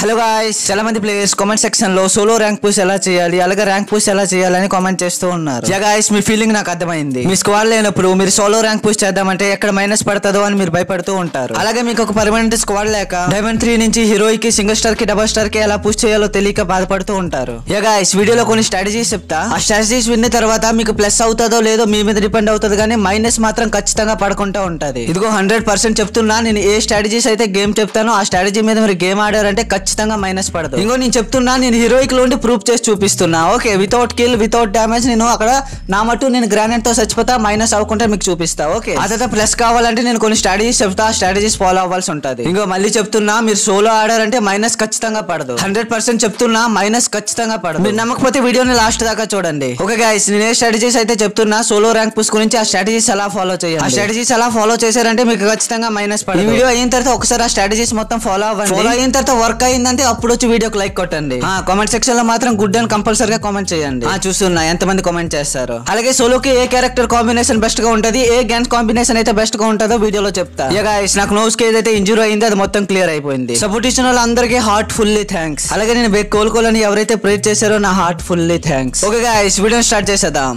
Hello guys చాలా మంది players comment సెక్షన్లో సోలో ర్యాంక్ పూస్ ఎలా చేయాలి అలాగే ర్యాంక్ పూస్ ఎలా చేయాలని కామెంట్ చేస్తూ ఉన్నారు. యా మీ ఫీలింగ్ నాకు అర్థమైంది. మీ స్క్వాడ్ లేనప్పుడు మీరు సోలో ర్యాంక్ పూస్ చేద్దామంటే ఎక్కడ మైనస్ పడుతుందో అని మీరు భయపడుతూ ఉంటారు. అలాగే మీకు ఒక పర్మనెంట్ స్క్వాడ్ లేక డైమండ్ త్రీ నుంచి హీరోయి కి సింగిల్ స్టార్కి డబల్ స్టార్కి ఎలా పుష్ చేయాలో తెలియక బాధపడుతూ ఉంటారు. యా వీడియోలో కొన్ని స్ట్రాటజీస్ చెప్తా. ఆ స్ట్రాటజీస్ విన్న తర్వాత మీకు ప్లస్ అవుతుందో లేదో మీ మీద డిపెండ్ అవుతుంది కానీ మైనస్ మాత్రం ఖచ్చితంగా పడకుండా ఉంటది. ఇదిగో హండ్రెడ్ పర్సెంట్ చెప్తున్నా నేను ఏ స్ట్రాటజీస్ అయితే గేమ్ చెప్తానో ఆ స్ట్రాటజీ మీద మీరు గేమ్ ఆడారంటే ఖచ్చితంగా మైనస్ పడదు. ఇంకో నేను చెప్తున్నా నేను హీరోయిక్ లోండి ప్రూఫ్ చేసి చూపిస్తున్నా. Okay without kill without damage నేను అక్కడ నా మట్టు నేను గ్రానైట్తో చచ్చిపోతా మైనస్ అవ్వకుండా మీకు చూపిస్తా. ఓకే తర్వాత ప్లస్ కావాలంటే నేను కొన్ని స్ట్రాటజీస్ చెప్తా ఆ స్ట్రాటజీస్ ఫాలో అవ్వాల్సి ఉంటది. ఇంకో మళ్ళీ చెప్తున్నా మీరు సోలో ఆడారంటే మైనస్ ఖచ్చితంగా పడదు. హండ్రెడ్ పర్సెంట్ చెప్తున్నా మైనస్ ఖచ్చితంగా పడదు. మీరు నమ్మకపోతే వీడియోని లాస్ట్ దాకా చూడండి. ఓకే గైస్ నేను ఏ స్ట్రాటజీస్ అయితే చెప్తున్నా సోలో ర్యాంక్ పుస్ గురించి ఆ స్ట్రాటజీస్ ఎలా ఫాలో చేయాలి ఆ స్ట్రాటజీస్ ఎలా ఫాలో చేశారంటే మీకు ఖచ్చితంగా మైనస్ పడదు. వీడియో అయిన తర్వాత ఒకసారి ఆ స్ట్రాటజీస్ మొత్తం ఫాలో అవ్వండి. ఫాలో అయిన తర్వాత వర్క్ అయిందంటే అప్పుడు వచ్చి వీడియోకి లైక్ కొట్టండి. కామెంట్ సెక్షన్లో మాత్రం గుడ్ అని కంపల్సరీగా కామెంట్ చేయండి. చూస్తున్నా. ఎంత మంది కామెంట్ చేస్తారు? అలాగే సోలోకి ఏ క్యారెక్టర్ కాంబినేషన్ బెస్ట్గా ఉంటది ఏ గన్స్ కాంబినేషన్ అయితే బెస్ట్గా ఉంటుందో వీడియోలో చెప్తా. ఇక నాకు నోస్కి ఏదైతే ఇంజూరీ అయిందో అది మొత్తం క్లియర్ అయిపోయింది. సపోర్ట్ ఇచ్చిన వాళ్ళందరికీ హార్ట్ ఫుల్లీ థ్యాంక్స్ అలాగే నేను కోలుకోవాలని ఎవరైతే ప్రేర్ చేశారో నా heart fully thanks okay guys video start చేసేద్దాం.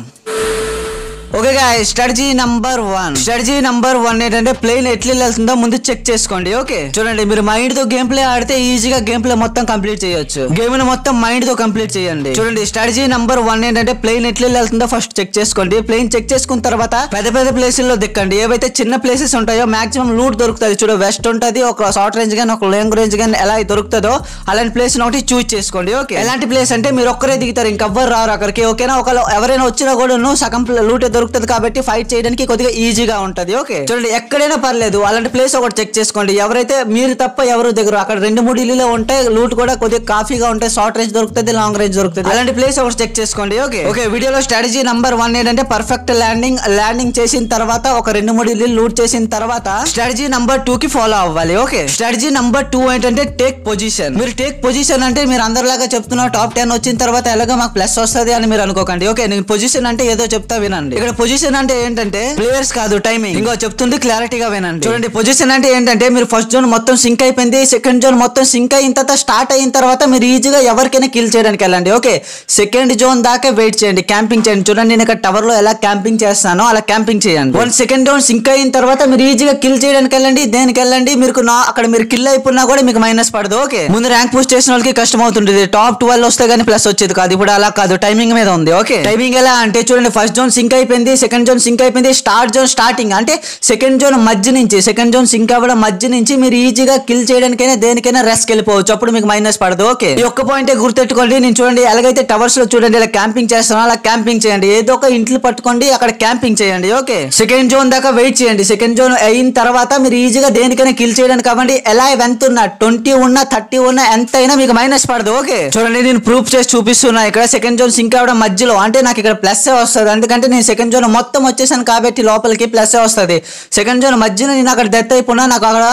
Okay guy strategy number one strategy number one ఏంటంటే ప్లేన్ ఎట్లా వెళ్తుందో ముందు చెక్ చేసుకోండి ఓకే చూడండి మీరు మైండ్తో గేమ్ ప్లే ఆడితే ఈజీగా గేమ్ ప్లే మొత్తం కంప్లీట్ చేయొచ్చు. గేమ్ని మొత్తం మైండ్తో కంప్లీట్ చేయండి. చూడండి స్ట్రాటజీ నంబర్ వన్ ఏంటంటే ప్లేన్ ఎట్లా వెళ్తుందో ఫస్ట్ చెక్ చేసుకోండి. ప్లేన్ చెక్ చేసుకున్న తర్వాత పెద్ద పెద్ద ప్లేస్లో దిక్కండి. ఏవైతే చిన్న ప్లేసెస్ ఉంటాయో మాక్సిమం లూట్ దొరుకుతుంది చూడ వెస్ట్ ఉంటుంది ఒక షార్ట్ రేంజ్ గానీ ఒక లాంగ్ రేంజ్ కానీ ఎలా దొరుకుతుందో అలాంటి ప్లేస్ ఒకటి చూస్ చేసుకోండి ఓకే ఎలాంటి ప్లేస్ అంటే మీరు ఒక్కరే దిగుతారు ఇంకెవ్వరు రారు అక్కడికి ఓకేనా ఒకవేళ ఎవరైనా వచ్చినా కూడా సగం లూట్ దొరుకుతుంది కాబట్టి ఫైట్ చేయడానికి కొద్దిగా ఈజీగా ఉంటది ఓకే చూడండి ఎక్కడైనా పర్లేదు అలాంటి ప్లేస్ ఒకటి చెక్ చేసుకోండి. ఎవరైతే మీరు తప్ప ఎవరు దిగరు అక్కడ రెండు మూడు ఇల్లులో ఉంటే లూట్ కూడా కొద్దిగా కాఫీగా ఉంటాయి షార్ట్ రేంజ్ దొరుకుతుంది లాంగ్ రేంజ్ దొరుకుతుంది. అలాంటి ప్లేస్ ఒకటి చెక్ చేసుకోండి ఓకే ఓకే వీడియోలో స్ట్రాటజీ నంబర్ వన్ ఏంటంటే పర్ఫెక్ట్ ల్యాండింగ్ ల్యాండింగ్ చేసిన తర్వాత ఒక రెండు మూడు ఇల్లు లూట్ చేసిన తర్వాత స్ట్రాటజీ నంబర్ టూ కి ఫాలో అవ్వాలి ఓకే స్ట్రాటజీ నంబర్ టూ ఏంటంటే టేక్ పొజిషన్ మీరు టేక్ పొజిషన్ అంటే మీరు అందరిలాగా చెప్తున్నా టాప్ టెన్ వచ్చిన తర్వాత ఎలాగో మాకు ప్లస్ వస్తుంది అని మీరు అనుకోకండి ఓకే నేను పొజిషన్ అంటే ఏదో చెప్తా వినండి. ఇక్కడ పొజిషన్ అంటే ఏంటంటే ప్లేయర్స్ కాదు టైమింగ్ ఇంకో చెప్తుంది క్లారిటీగా వినండి. చూడండి పొజిషన్ అంటే ఏంటంటే మీరు ఫస్ట్ జోన్ మొత్తం సింక్ అయిపోయింది సెకండ్ జోన్ మొత్తం సింక్ అయిన తర్వాత స్టార్ట్ అయిన తర్వాత మీరు ఈజీగా ఎవరికైనా కిల్ చేయడానికి వెళ్ళండి ఓకే సెకండ్ జోన్ దాకా వెయిట్ చేయండి క్యాంపింగ్ చేయండి. చూడండి నేను ఇక్కడ టవర్లో ఎలా క్యాంపింగ్ చేస్తానో అలా క్యాంపింగ్ చేయండి. వన్ సెకండ్ జోన్ సింక్ అయిన తర్వాత మీరు ఈజీగా కిల్ చేయడానికి వెళ్ళండి దేనికి వెళ్ళండి? మీరు నా అక్కడ మీరు కిల్ అయిపోయినా కూడా మీకు మైనస్ పడదు ఓకే ముందు ర్యాంక్ పూస్ట్ చేసిన వాళ్ళకి కష్టం అవుతుంటుంది. టాప్ ట్వెల్వ్ వస్తే గానీ ప్లస్ వచ్చేది కాదు. ఇప్పుడు అలా కాదు టైమింగ్ మీద ఉంది ఓకే టైమింగ్ ఎలా అంటే చూడండి ఫస్ట్ జోన్ సింక్ అయిపోయింది సెకండ్ జోన్ సింక్ అయిపోయింది స్టార్ట్ జోన్ స్టార్టింగ్ అంటే సెకండ్ జోన్ మధ్య నుంచి సెకండ్ జోన్ సింక్ అవ్వడం మధ్య నుంచి మీరు ఈజీగా కిల్ చేయడానికైనా దేనికైనా రెస్ట్ వెళ్ళిపోవచ్చు. అప్పుడు మీకు మైనస్ పడదు ఓకే ఈ ఒక్క పాయింట్ గుర్తెట్టుకోండి నేను చూడండి ఎలాగైతే టవర్స్లో చూడండి ఇలా క్యాంపింగ్ చేస్తాను అలా క్యాంపింగ్ చేయండి. ఏదో ఒక ఇంట్లో పట్టుకోండి అక్కడ క్యాంపింగ్ చేయండి ఓకే సెకండ్ జోన్ దాకా వెయిట్ చేయండి. సెకండ్ జోన్ అయిన తర్వాత మీరు ఈజీగా దేనికైనా కిల్ చేయడానికి అవ్వండి. ఎలా ఎంత ఉన్నా ట్వంటీ ఉన్నా థర్టీ ఉన్నా ఎంత అయినా మీకు మైనస్ పడదు ఓకే చూడండి నేను ప్రూఫ్ చేసి చూపిస్తున్నా. ఇక్కడ సెకండ్ జోన్ సింక్ అవ్వడం మధ్యలో అంటే నాకు ఇక్కడ ప్లస్ వస్తుంది. ఎందుకంటే నేను సెకండ్ జోన్ మొత్తం వచ్చేసాను కాబట్టి లోపలికి ప్లస్ వస్తుంది. సెకండ్ జోన్ మధ్యలో నేను అక్కడ డెత్ అయిపోయినా నాకు అక్కడ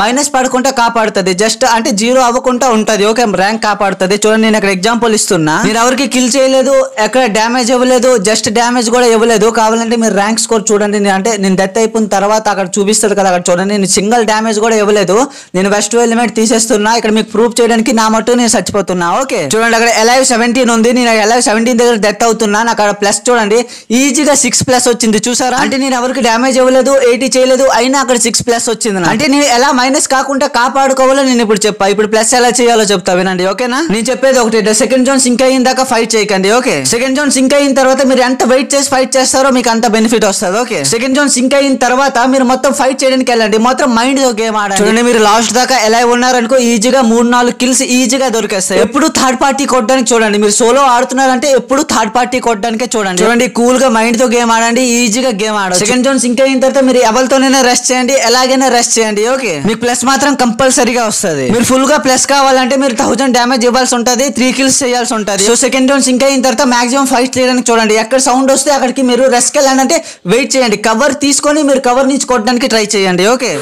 మైనస్ పడకుండా కాపాడుతుంది. జస్ట్ అంటే జీరో అవ్వకుండా ఉంటుంది. ఓకే ర్యాంక్ కాపాడుతుంది. చూడండి నేను అక్కడ ఎగ్జాంపుల్ ఇస్తున్నా. మీరు ఎవరికి కిల్ చేయలేదు ఎక్కడ డ్యామేజ్ ఇవ్వలేదు జస్ట్ డ్యామేజ్ కూడా ఇవ్వలేదు. కావాలంటే మీరు ర్యాంక్ స్కోర్ చూడండి. అంటే నేను డెత్ అయిపోయిన తర్వాత అక్కడ చూపిస్తుంది కదా అక్కడ చూడండి. నేను సింగిల్ డ్యామేజ్ కూడా ఇవ్వలేదు. నేను వెస్ట్ ఎలిమెంట్ తీసేస్తున్నా. ఇక్కడ మీకు ప్రూఫ్ చేయడానికి నా మట్టు నేను చచ్చిపోతున్నా. ఓకే చూడండి అక్కడ ఎలైవ్ సెవెంటీన్ ఉంది. నేను ఎలైవ్ సెవెంటీన్ దగ్గర డెత్ అవుతున్నా. నాకు అక్కడ ప్లస్ చూడండి. ఈజీగా సిక్స్ ప్లస్ వచ్చింది చూసారా? అంటే నేను ఎవరికి డ్యామేజ్ ఇవ్వలేదు ఎయిటీ చేయలేదు అయినా అక్కడ సిక్స్ ప్లస్ వచ్చింది. అంటే నేను ఎలా మైనస్ కాకుండా కాపాడుకోవాలో నేను ఇప్పుడు చెప్పా. ఇప్పుడు ప్లస్ ఎలా చేయాలో చెప్తా వినండి ఓకేనా నేను చెప్పేది ఒకటి సెకండ్ జోన్ సింక్ అయిన దాకా ఫైట్ చేయకండి ఓకే సెకండ్ జోన్ సింక్ అయిన తర్వాత మీరు ఎంత వెయిట్ చేసి ఫైట్ చేస్తారో మీకు అంత బెనిఫిట్ వస్తుంది ఓకే సెకండ్ జోన్ సింక్ అయిన తర్వాత మీరు మొత్తం ఫైట్ చేయడానికి వెళ్ళండి మొత్తం మైండ్తో గేమ్ ఆడండి. చూడండి మీరు లాస్ట్ దాకా ఎలా ఉన్నారనుకో ఈజీగా మూడు నాలుగు కిల్స్ ఈజీగా దొరికేస్తాయి. ఎప్పుడు థర్డ్ పార్టీ కొట్టడానికి చూడండి మీరు సోలో ఆడుతున్నారంటే ఎప్పుడు థర్డ్ పార్టీ కొట్టడానికే చూడండి. చూడండి కూల్గా మైండ్తో గేమ్ ఆడండి ఈజీగా గేమ్ ఆడండి సెకండ్ జోన్ సింక్ అయిన తర్వాత మీరు ఎవరితోనైనా రెస్ట్ చేయండి ఎలాగైనా రెస్ట్ చేయండి ఓకే? మీకు ప్లస్ మాత్రం కంపల్సరీగా వస్తుంది. మీరు ఫుల్గా ప్లస్ కావాలంటే మీరు థౌసండ్ డ్యామేజ్ ఇవ్వాల్సి ఉంటుంది త్రీ కిల్స్ చేయాల్సి ఉంటుంది. సో సెకండ్ జోన్ సింక్ అయిన తర్వాత మాక్సిమం ఫైట్ చేయడానికి చూడండి ఎక్కడ సౌండ్ వస్తే అక్కడికి మీరు రెస్ట్ వెళ్ళండి అంటే వెయిట్ చేయండి. కవర్ తీసుకొని మీరు కవర్ నుంచి కొట్టడానికి ట్రై చేయండి ఓకే?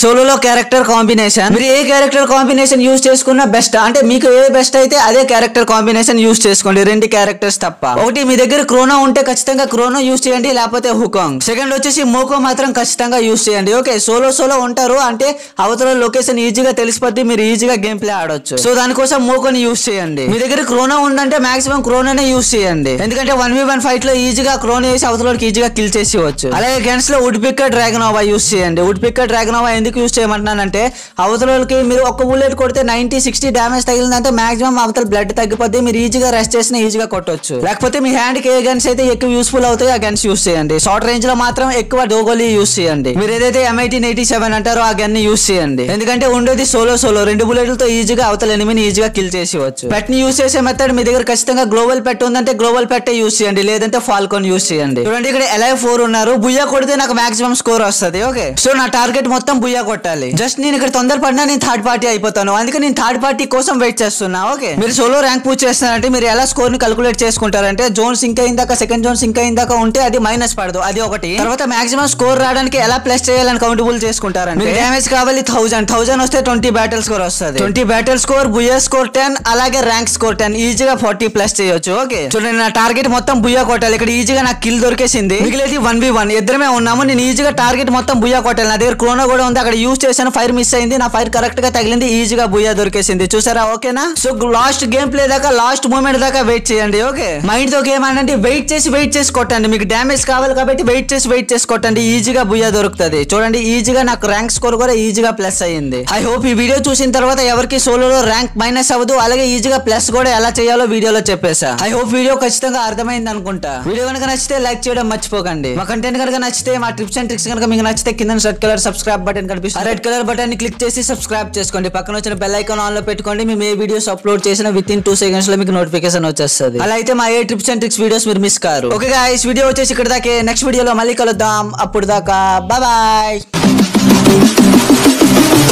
సోలోలో క్యారెక్టర్ కాంబినేషన్ మీరు ఏ క్యారెక్టర్ కాంబినేషన్ యూస్ చేసుకున్నా బెస్ట్ అంటే మీకు ఏ బెస్ట్ అయితే అదే క్యారెక్టర్ కాంబినేషన్ యూస్ చేసుకోండి. రెండు క్యారెక్టర్స్ తప్ప. ఒకటి మీ దగ్గర క్రోనో ఉంటే ఖచ్చితంగా క్రోనో యూస్ చేయండి లేకపోతే హుకాంగ్ సెకండ్ వచ్చేసి మోకో మాత్రం ఖచ్చితంగా యూస్ చేయండి. ఓకే సోలో సోలో ఉంటారు అంటే అవతల లొకేషన్ ఈజీగా తెలిసిపోద్ది మీరు ఈజీగా గేమ్ ప్లే ఆడొచ్చు. సో దానికోసం మోకోని యూస్ చేయండి. మీ దగ్గర క్రోనో ఉందంటే మాక్సిమం క్రోనోనే యూస్ చేయండి. ఎందుకంటే వన్ వి వన్ ఫైట్లో ఈజీగా క్రోనో వేసి అవతలకి ఈజీగా కిల్ చేసేవచ్చు అలాగే గన్స్లో వుడ్ పిక్కర్ డ్రాగనోవా యూస్ చేయండి. వుడ్ పిక్కర్ డ్రాగనోవా ఎందుకు యూస్ చేయమంటున్నానంటే అవతలకి మీరు ఒక బుల్లెట్ కొడితే నైన్టీ సిక్స్టీ డ్యామేజ్ తగిలిందంటే మాక్సిమం అవతల బ్లడ్ తగ్గిపోద్ది మీరు ఈజీగా రెస్ట్ చేసిన ఈజీగా కొట్టొచ్చు. లేకపోతే మీ హ్యాండ్కి ఏ గన్స్ అయితే ఎక్కువ యూస్ఫుల్ అవుతాయి ఆ గన్స్ యూస్ చేయండి. షార్ట్ రేంజ్లో మాత్రం ఎక్కువ డోగోలీ యూస్ చేయండి. మీరు ఏదైతే ఎంఐటీన్ ఎయిటీ సెవెన్ అంటారో ఆ గన్ యూస్ చేయండి. ఎందుకంటే ఉండేది సోలో సోలో రెండు బుల్లెట్లతో ఈజీగా అవతల ఎనిమిని ఈజీగా కిల్ చేసేవచ్చు. పెట్ని యూస్ చేసే మెథడ్ మీ దగ్గర ఖచ్చితంగా గ్లోబల్ పెట్ ఉందంటే గ్లోబల్ పెట్టే యూస్ చేయండి. లేదంటే ఫాల్కోన్ యూస్ చేయండి. చూడండి ఇక్కడ ఎలా ఫోర్ ఉన్నారు. బుయ్యా కొడితే నాకు మాక్సిమం స్కోర్ వస్తుంది. ఓకే సో నా టార్గెట్ మొత్తం బుయ్య కొట్టాలి. జస్ట్ నేను ఇక్కడ తొందరపడినా నేను థర్డ్ పార్టీ అయిపోతాను. అందుకే నేను థర్డ్ పార్టీ కోసం వెయిట్ చేస్తున్నా. ఓకే మీరు సోలో ర్యాంక్ పూజ చేస్తున్నారంటే మీరు ఎలా స్కోర్ని కల్కులేట్ చేసుకుంటారంటే జోన్ సింక్ అయిందాక సెకండ్ జోన్ సింక్ అయిందాక ఉంటే అది మైనస్ పడదు. అది ఒకటి. తర్వాత మాక్సిమం స్కోర్ రావడానికి ఎలా ప్లస్ చేయాలని కౌంటబుల్ చేసుకుంటారంటే డ్యామేజ్ కావాలి థౌసండ్ థౌసండ్ వస్తే ట్వంటీ బ్యాటిల్ స్కోర్ వస్తుంది. Twenty battle score booyah score ten అలాగే ర్యాంక్ స్కోర్ టెన్ ఈజీగా ఫార్టీ ప్లస్ చేయొచ్చు. ఓకే చూడండి నా టార్గెట్ మొత్తం బుయ్యా కొట్టాలి. ఇక్కడ ఈజీగా నాకు కిల్ దొరికేసింది. మిగిలేదు వన్ బి వన్ ఇద్దరమే ఉన్నాము. నేను ఈజీగా టార్గెట్ మొత్తం బుయ్యా కొట్టాలి. నా దగ్గర క్రోనో కూడా ఉంది? అక్కడ యూజ్ చేశాను ఫైర్ మిస్ అయింది. నా ఫైర్ కరెక్ట్గా తగిలింది. ఈజీగా బుయ్య దొరికేసింది. చూసారా? ఓకేనా? సో లాస్ట్ గేమ్ ప్లే దాకా లాస్ట్ మూమెంట్ దాకా వెయిట్ చేయండి. ఓకే? మైండ్తో గేమ్ అంటే వెయిట్ చేసి వెయిట్ చేసి కొట్టండి. మీకు డ్యామేజ్ కావాలి కాబట్టి వెయిట్ చేసి వెయిట్ చేసి కొట్టండి. ఈజీగా బుయ్య దొరుకుతుంది. చూడండి ఈజీగా నాకు ర్యాంక్ స్కోర్ కూడా ఈజీగా ప్లస్ అయ్యింది. ఐ హోప్ ఈ వీడియో చూసిన తర్వాత ఎవరికి సోలోలో ర్యాంక్ మైనస్ అవ్వదు అలాగే ఈజీగా ప్లస్ కూడా ఎలా చేయాలో వీడియోలో చెప్పేసా ఐ హోప్ వీడియో ఖచ్చితంగా అర్థమైంది అనుకుంటా. వీడియో కనుక నచ్చితే లైక్ చేయడం మర్చిపోకండి. మా కంటెంట్ కనుక నచ్చితే మా ట్రిప్స్ అండ్ ట్రిక్స్ కనుక మీకు నచ్చితే కింద సర్కిల్ సబ్స్క్రైబ్ బటన్ కనిపిస్తుంది. రెడ్ కలర్ బటన్ని క్లిక్ చేసి సబ్స్క్రైబ్ చేసుకోండి. పక్కన వచ్చిన బెల్ ఐకాన్ ఆన్లో పెట్టుకోండి. మేము ఏ వీడియోస్ అప్లోడ్ చేసిన విత్ ఇన్ టూ సెకండ్స్లో మీకు నోటిఫికేషన్ వచ్చేస్తుంది. అలా అయితే మా ఏ ట్రిప్స్ అండ్ ట్రిక్స్ వీడియోస్ మీరు మిస్ కారు. ఓకే గాయస్ వీడియో వచ్చేసి ఇక్కడ దాకే. నెక్స్ట్ వీడియోలో మళ్ళీ కలుద్దాం. అప్పుడు దాకా bye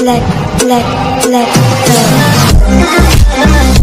let let let go.